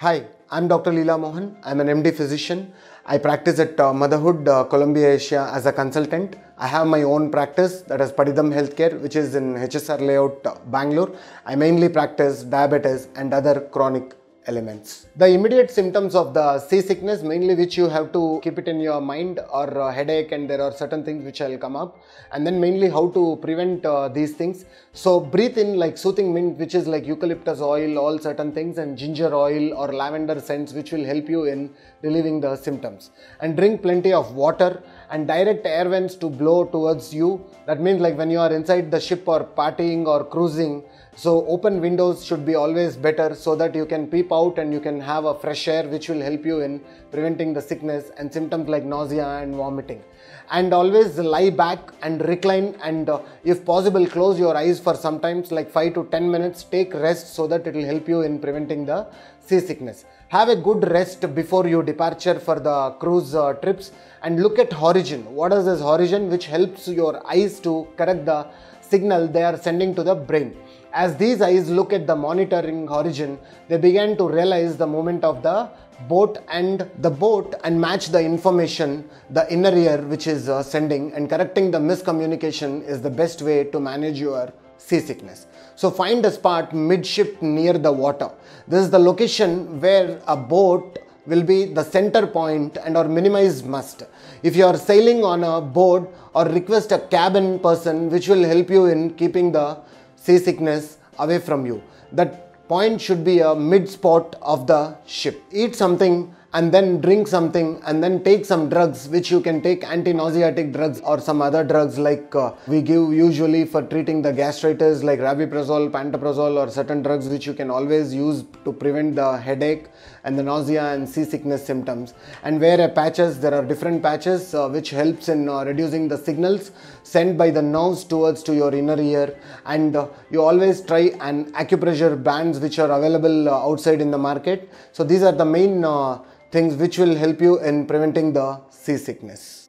Hi, I'm Dr. Leela Mohan. I'm an MD physician. I practice at uh, Motherhood, uh, Columbia Asia as a consultant. I have my own practice that is Padithem Healthcare, which is in HSR layout, uh, Bangalore. I mainly practice diabetes and other chronic elements. The immediate symptoms of the seasickness, mainly which you have to keep it in your mind, or uh, headache, and there are certain things which will come up, and then mainly how to prevent uh, these things. So breathe in like soothing mint, which is like eucalyptus oil, all certain things, and ginger oil or lavender scents, which will help you in relieving the symptoms. And drink plenty of water and direct air vents to blow towards you. That means like when you are inside the ship or partying or cruising. So open windows should be always better so that you can peep out and you can have a fresh air which will help you in preventing the sickness and symptoms like nausea and vomiting. And always lie back and recline and uh, if possible close your eyes for sometimes like 5 to 10 minutes. Take rest so that it will help you in preventing the seasickness. Have a good rest before your departure for the cruise uh, trips and look at horizon. What is this horizon which helps your eyes to correct the signal they are sending to the brain. As these eyes look at the monitoring horizon, they began to realize the movement of the boat and the boat and match the information the inner ear which is uh, sending and correcting the miscommunication is the best way to manage your seasickness. So find a spot midship near the water. This is the location where a boat will be the center point and or minimize must. If you are sailing on a boat or request a cabin person which will help you in keeping the seasickness away from you. That point should be a mid spot of the ship. Eat something and then drink something and then take some drugs which you can take anti-nauseatic drugs or some other drugs like uh, we give usually for treating the gastritis like rabeprazole, pantoprazole or certain drugs which you can always use to prevent the headache and the nausea and seasickness symptoms. And wear a patches there are different patches uh, which helps in uh, reducing the signals sent by the nerves towards to your inner ear. And uh, you always try an acupressure bands which are available uh, outside in the market. So these are the main uh, things which will help you in preventing the seasickness.